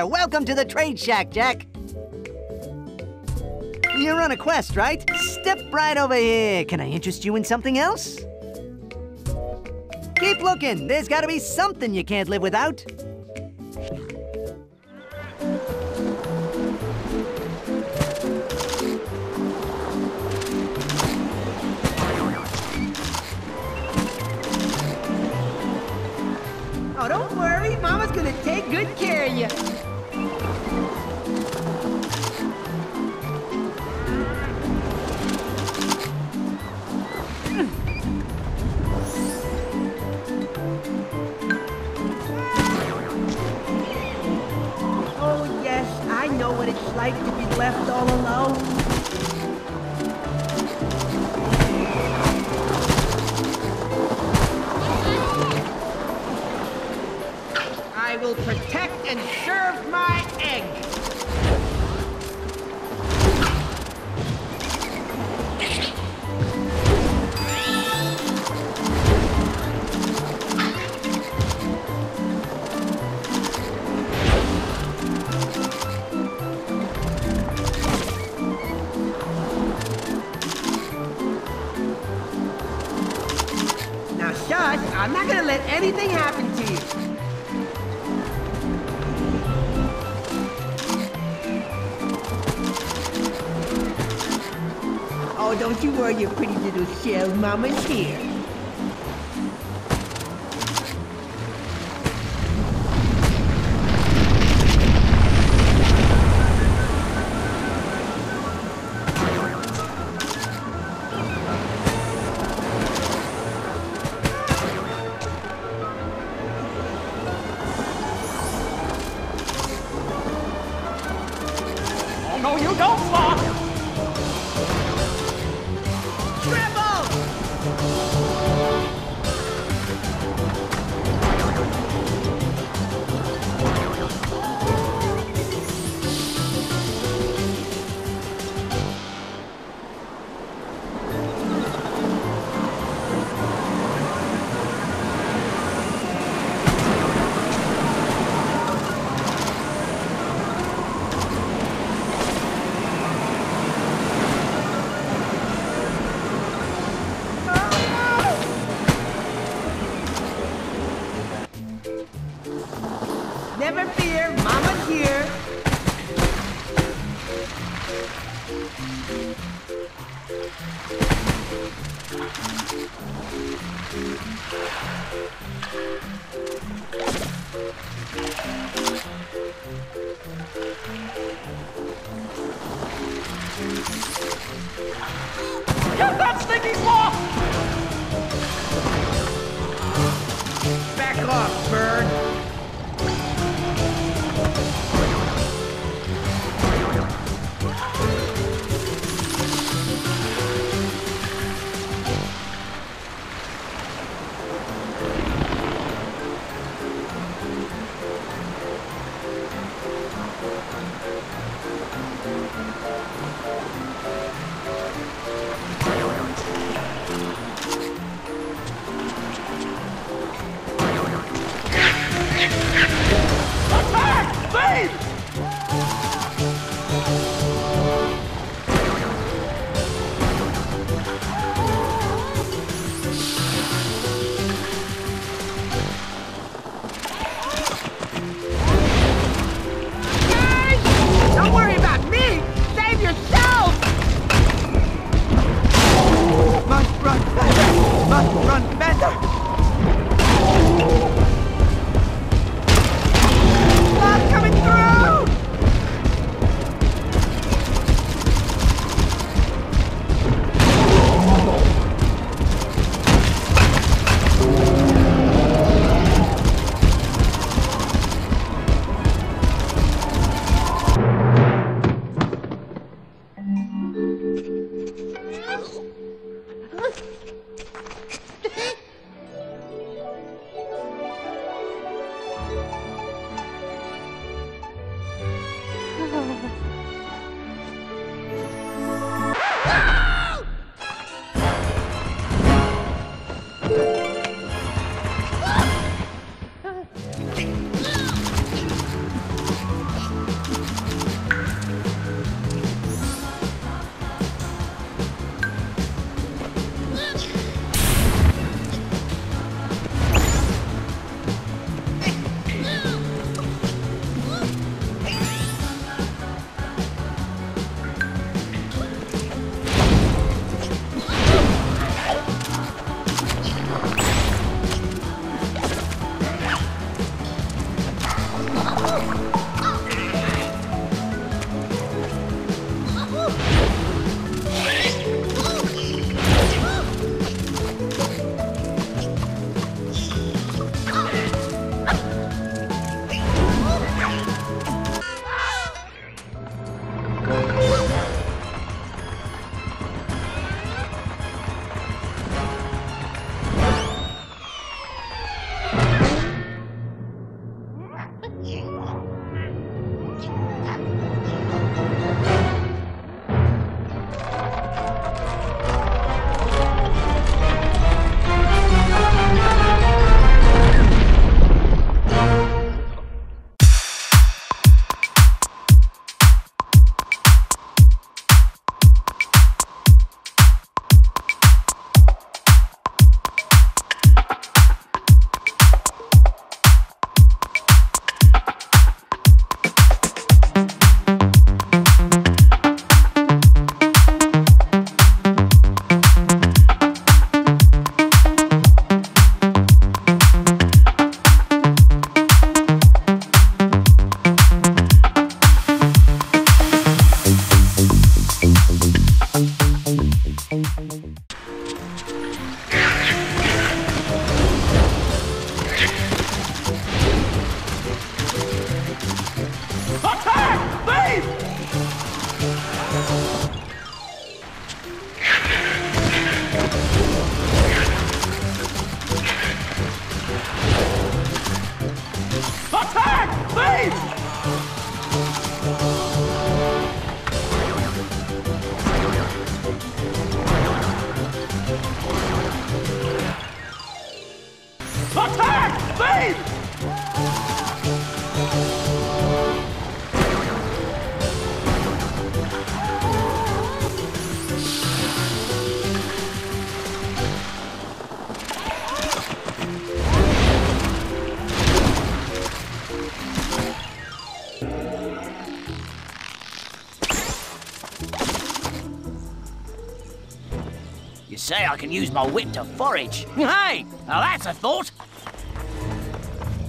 there. Welcome to the Trade Shack, Jack. You're on a quest, right? Step right over here. Can I interest you in something else? Keep looking. There's gotta be something you can't live without. Oh, don't worry. Mama's gonna take good care of you. Protect and serve my egg. Now, shush, I'm not gonna let anything happen to you. Oh, don't you worry, your pretty little shell. Mama's here. Scramble! Get Run better! Attack! Say I can use my whip to forage. Hey, now that's a thought.